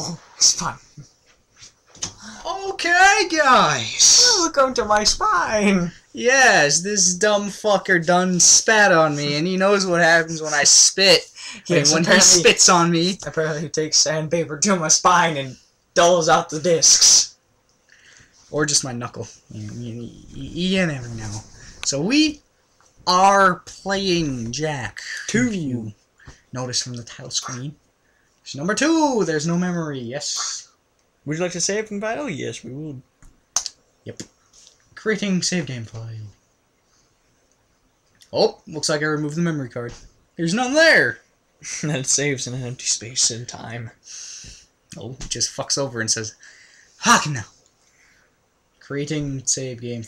Oh, spine. Okay, guys. Welcome to my spine. Yes, this dumb fucker done spat on me, and he knows what happens when I spit. Yes, when he spits on me, Apparently, he takes sandpaper to my spine and dulls out the discs. or just my knuckle. You, never know. So we are playing Jak. Two. You notice from the title screen. Number two. There's no memory. Yes. Would you like to save in battle? Yes, we would. Yep. Creating save game file. Oh, looks like I removed the memory card. There's none there. and it saves in an empty space in time. Oh, it just fucks over and says, Hack now. Creating save game.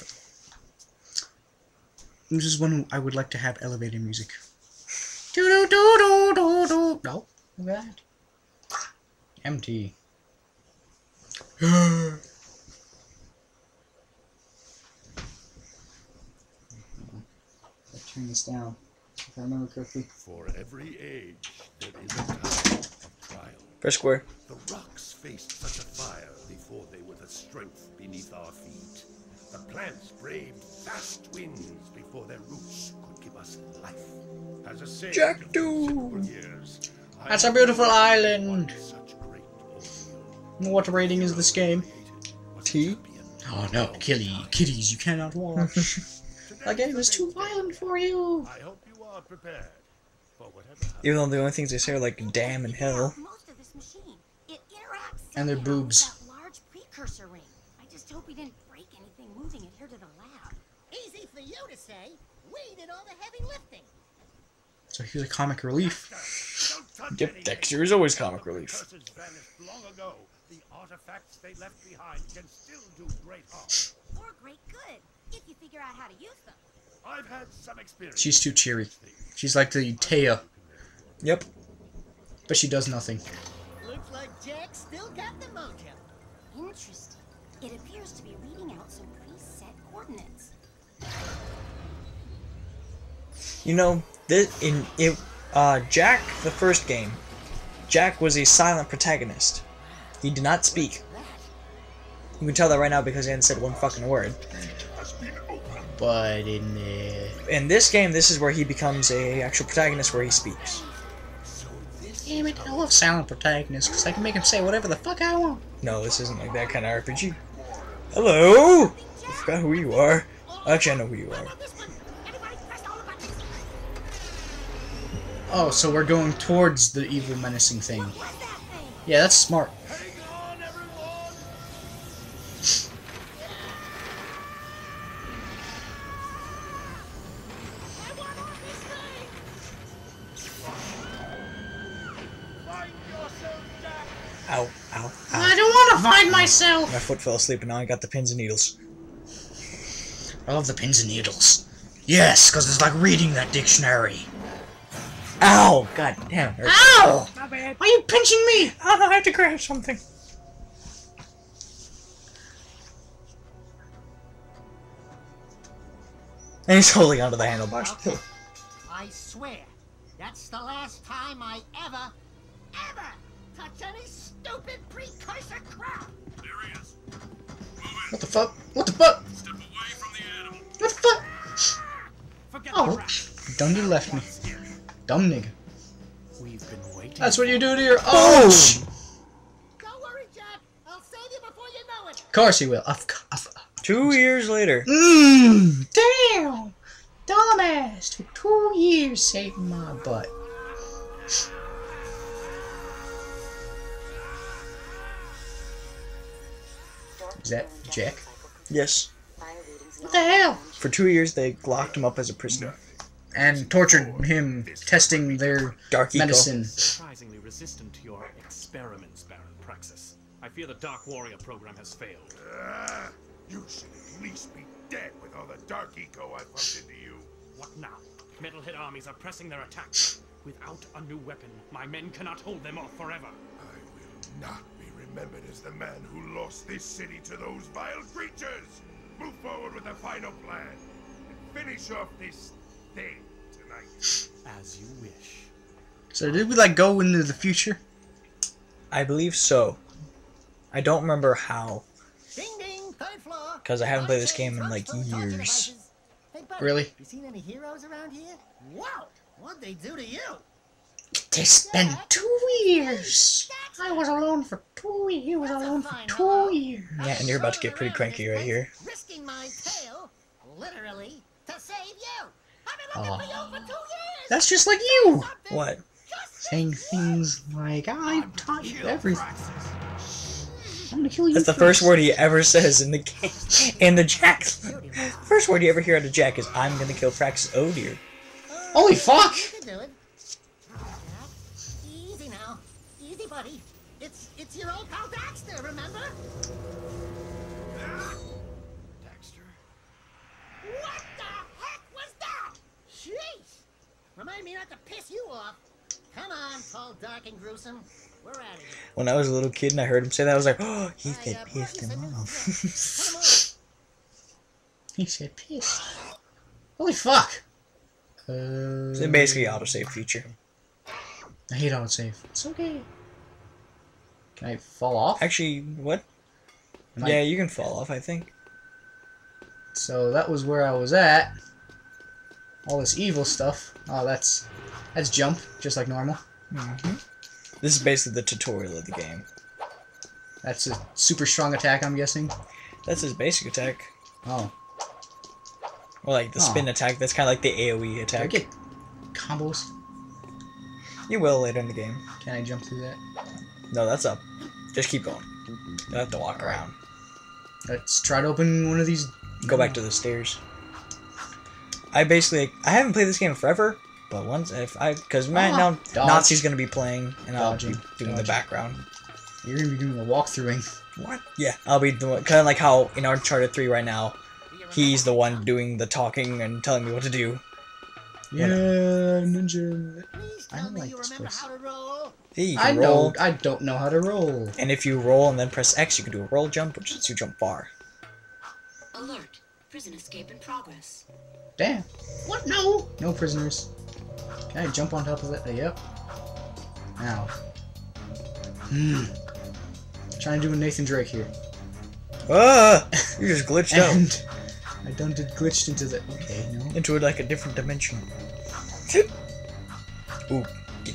This is when I would like to have elevator music. Do do do do do do. No, look at that. Empty. Let's turn this down. If I remember correctly. For every age, there is a time of trial. Press square. The rocks faced such a fire before they were the strength beneath our feet. The plants braved fast winds before their roots could give us life. As a Jack of years, That's a beautiful never island. What rating is this game? T? Oh no, kitty, kitties, you cannot watch. that game is too violent for you. I hope you are prepared for whatever. Even though the only things they say are like damn and hell. Most of this machine, it interacts And their boobs. Large precursor ring. I just hope we didn't break anything moving it here to the lab. Easy for you to say. We did all the heavy lifting. So here's a comic relief. Yep. Daxter is always comic relief. Curses vanished long ago. The artifacts they left behind can still do great harm. Or great good, if you figure out how to use them. I've had some experience. She's too cheery. She's like the Taya, Yep. but she does nothing. Looks like Jak still got the mojo. Interesting. It appears to be reading out some preset coordinates. You know, this in it uh Jak the first game, Jak was a silent protagonist. He did not speak. You can tell that right now because he hadn't said one fucking word. But in the In this game, this is where he becomes a actual protagonist where he speaks. damn it, I love silent protagonists because I can make him say whatever the fuck I want. No, this isn't like that kind of RPG. Hello? I forgot who you are. Actually, I know who you are. This one. Everybody press all the buttons. Oh, so we're going towards the evil menacing thing. What's that thing? Yeah, that's smart. Jak! Ow, ow, I don't want to find myself. My foot fell asleep and now I got the pins and needles. I love the pins and needles. Yes, because it's like reading that dictionary. Ow! God damn. it. Ow! My bad. Why are you pinching me? Oh, I have to grab something. And he's holding onto the handlebars. I swear, that's the last time I ever, ever touch any stupid precursor crap. There he is. What the fuck? What the fuck? Step away from the animal. What the fuck? Forget Oh, Dundee left me. Dumb nigga. We've been waiting. That's what you do to your. Oh! sh- Don't worry, Jak. I'll save you before you know it. Of course he will. Of, co- of, Two years later. Mmm. Damn. Dumbass. Took two years saving my butt. Is that Jak? Yes. What the hell? For two years, they locked him up as a prisoner. And tortured him, testing their Dark Eco. medicine. surprisingly resistant to your experiments, Baron Praxis. I fear the Dark Warrior program has failed. Ah, you should at least be dead with all the dark eco I pumped into you. What now? Metalhead armies are pressing their attacks. Without a new weapon, my men cannot hold them off forever. I will not be remembered as the man who lost this city to those vile creatures. Move forward with the final plan and finish off this thing tonight. As you wish. So did we like go into the future? I believe so. I don't remember how. Ding ding, third floor. 'Cause I haven't played this game in, like, thrust both charger years. devices. Hey, buddy, Really? You seen any heroes around here? Wow, what'd they do to you? It's been two years. I was alone for two years. He was alone for two years. Yeah, and you're about to get pretty cranky right here. Risking my tail, literally, to save you. I've been looking for you for two years. That's just like you. What? Saying things like, I've taught you everything. I'm gonna kill you. That's the first word he ever says in the game. In the Jak. First word you ever hear out of Jak is, I'm gonna kill Praxis. Oh dear. Holy fuck! You can do it. Easy now. Easy, buddy. It's it's your old pal Daxter, remember? Daxter. What the heck was that? Jeez! Remind me not to piss you off. Come on, tall, dark, and gruesome. We're out of here. When I was a little kid and I heard him say that, I was like, oh, he I, said uh, pissed him off. news. On. He said pissed. Holy fuck! Uh, It's basically autosave feature. I hate autosave. It's okay. Can I fall off? Actually, what? Am I- Yeah, you can fall off, I think. So that was where I was at. All this evil stuff. Oh, that's that's jump, just like normal. hmm This is basically the tutorial of the game. That's a super strong attack, I'm guessing. That's his basic attack. Oh, Or like the Oh. spin attack, that's kind of like the AoE do I attack. get combos? You will later in the game. Can I jump through that? No, that's up. Just keep going. You have to walk around. Let's try to open one of these. Go back to the stairs. I basically, I haven't played this game forever, but once if I, because man, Ah, now. Nazi's gonna be playing, and I'll be doing the background. You're gonna be doing a walkthroughing. What? Yeah, I'll be doing kind of like how in Uncharted Three right now, he's the one doing the talking and telling me what to do. Yeah, ninja. I don't like this remember place. how to roll. Hey, I can roll, know. I don't know how to roll. and if you roll and then press X, you can do a roll jump, which lets you jump far. Alert. Prison escape in progress. Damn. What? No. No prisoners. Can I jump on top of that? Uh, yep. Now. Hmm. Trying to do a Nathan Drake here. Ah! You just glitched out And I done did glitched into the. Okay, no. into like a different dimension. Ooh, These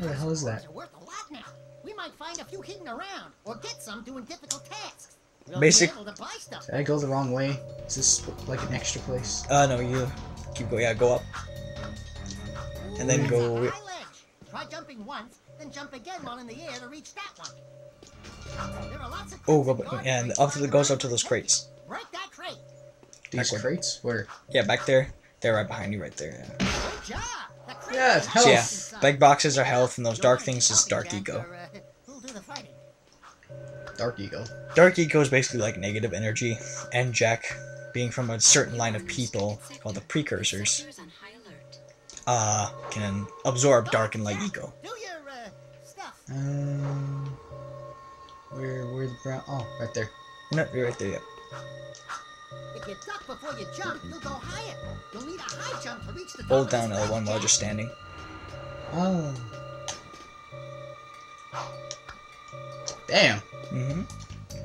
the hell is that? precursors Are worth a lot now. We might find a few hidden around, or get some doing difficult tasks. We'll Basic- Be able to buy stuff. Did I go the wrong way? Is this like an extra place? uh, no, you keep going. Yeah, go up. And then go- ledge. Try jumping once, then jump again while in the air to reach that one. There are lots of Oh, crates go and back- guard and up to the goes up to those crates. Break that crate. These Backward. crates? Where? Yeah, back there. They're right behind you, right there. Yeah. Good job. The crate Yeah, is health. So yeah, big boxes are health, and those dark things is dark eco. or, Who'll do the fighting? Dark eco. Dark eco is basically like negative energy, and Jak, being from a certain line of people called the precursors, Sectors on high alert. uh, can absorb dark and light eco. Uh. Um. Where? Where the brown? Oh, right there. No, you're right there. Yeah. If you duck before you jump, you'll go higher. You'll need a high jump to reach the top Hold down L1 while you're standing. Oh. Damn. hmm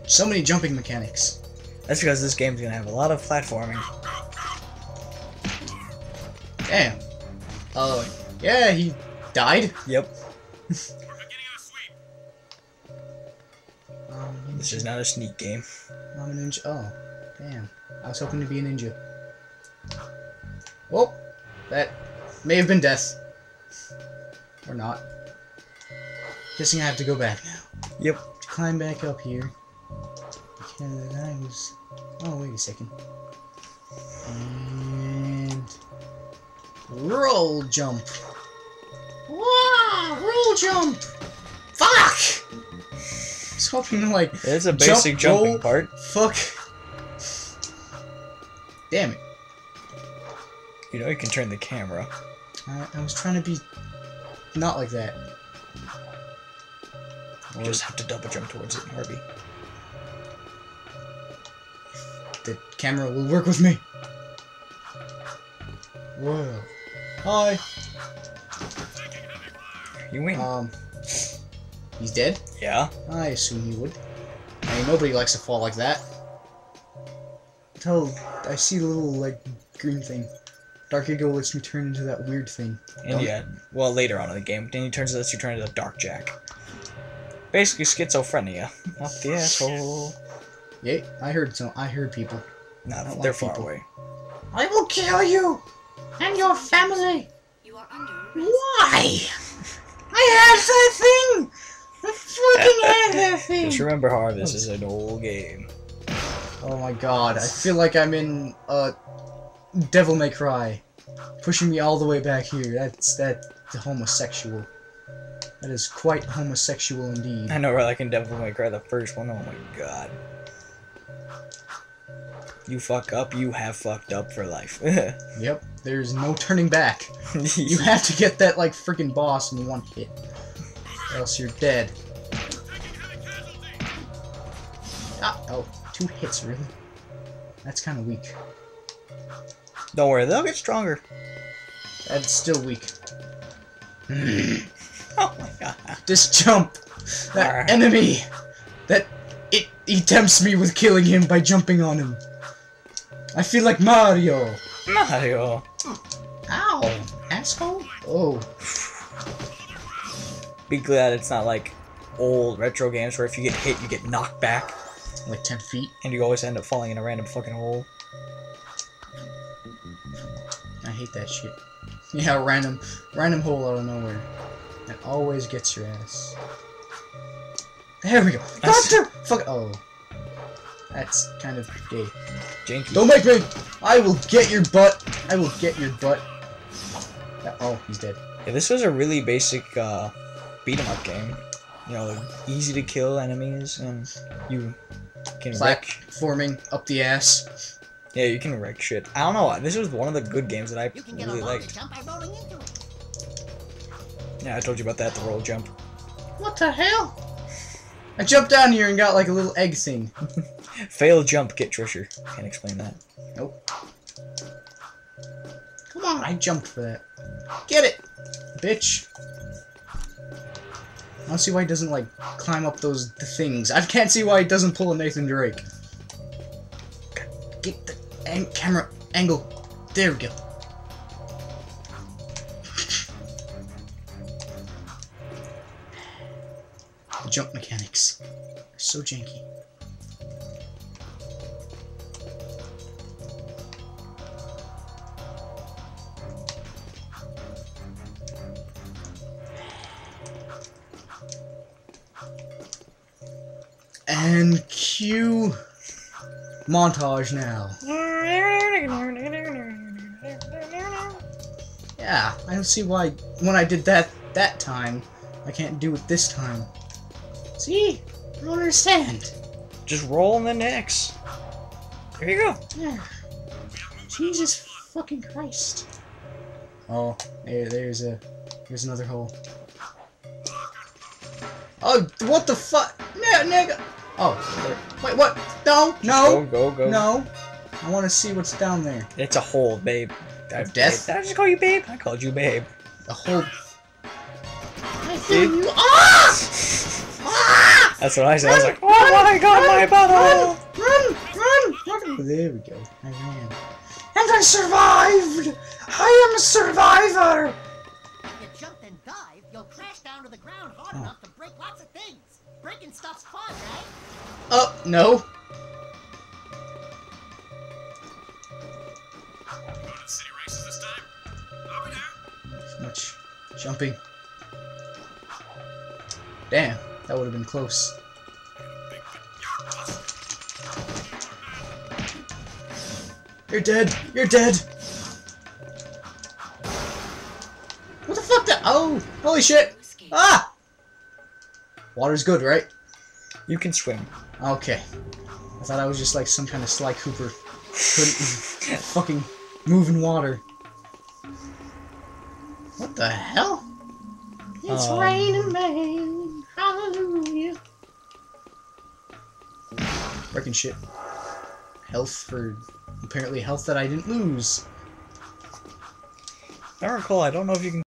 So many jumping mechanics. That's because this game's gonna have a lot of platforming. Damn. Oh, yeah, he died. Yep. Um, This is not a sneak game. I'm a ninja. Oh, damn. I was hoping to be a ninja. Well, that may have been death. Or not. Guessing I have to go back now. Yep. Climb back up here. Because I was. Oh, wait a second. And. Roll jump. Wow! Roll jump! Fuck! I was hoping to, like. It's a jump, basic jumping roll, part. Fuck. Damn it. You know you can turn the camera. I, I was trying to be not like that. You just have to double jump towards it, Harvey. The camera will work with me. Whoa. Hi. You win. Um. He's dead? Yeah. I assume he would. I mean, nobody likes to fall like that. Until I see the little, like, green thing. Dark Eco lets me turn into that weird thing. And Don't- yeah, well, later on in the game, then he turns this, you turn into Dark Jak. Basically, schizophrenia. Up the asshole. Yeah, I heard so. I heard people. Nah, don't they're like far people. away. I will kill you and your family. You are under arrest. Why? I had that thing. I fucking had that thing. Just remember, Har, this is an old game. Oh my god, I feel like I'm in uh Devil May Cry. Pushing me all the way back here. That's that homosexual. That is quite homosexual indeed. I know, right? Like in Devil May Cry, the first one. Oh my god. You fuck up, you have fucked up for life. Yep, there's no turning back. You have to get that like freaking boss in one hit. Or else you're dead. Ah, oh, two hits, really? That's kind of weak. Don't worry, they'll get stronger. That's still weak. Oh my god. This jump! That Alright. enemy! That it he tempts me with killing him by jumping on him. I feel like Mario. Mario. Ow! Asshole? Oh. Be glad it's not like old retro games where if you get hit, you get knocked back, Like 10 feet. and you always end up falling in a random fucking hole. I hate that shit. Yeah, random random hole out of nowhere. That always gets your ass. There we go. That's- Doctor! Fuck oh. That's kind of gay. Janky. Don't make me! I will get your butt! I will get your butt. Oh, he's dead. Yeah, this was a really basic uh, beat 'em up game. You know, easy to kill enemies, and you can wreck. Platforming up the ass. Yeah, you can wreck shit. I don't know. This was one of the good games that I You can get really a liked. jump by rolling into it. Yeah, I told you about that. The roll jump. What the hell? I jumped down here and got like a little egg thing. Fail jump, get treasure. Can't explain that. Nope. Come on, I jumped for that. Get it, bitch. I don't see why he doesn't like climb up those things. I can't see why he doesn't pull a Nathan Drake. Get the camera angle. There we go. Jump mechanics. So janky. Montage now. Yeah, I don't see why when I did that that time, I can't do it this time. See? I don't understand. Just roll in the next. There you go. Yeah. Jesus fucking Christ. Oh, there, there's a, there's another hole. Oh, what the fuck? No, nigga. Oh, wait, what? No, no, Go, go, go. no. I want to see what's down there. It's a hole, babe. I, Death? Did I just call you babe? I called you babe. A hole. I feel you. Ah! Ah! That's what I said. I was like, Run, oh my god, my run! Run, run, run. There we go. I ran. And I survived! I am a survivor! If you jump and dive, you'll crash down to the ground hard Oh. enough to break lots of things. Breaking stuff's fun, right? Oh, no. Much jumping. Damn, that would have been close. You're dead! You're dead! What the fuck? That? Oh, holy shit! Ah! Water's good, right? You can swim. Okay. I thought I was just like some kind of Sly Cooper. Couldn't fucking move in water. What the hell? It's Um, raining man. Hallelujah. Wrecking shit. Health for apparently health that I didn't lose. I recall. I don't know if you can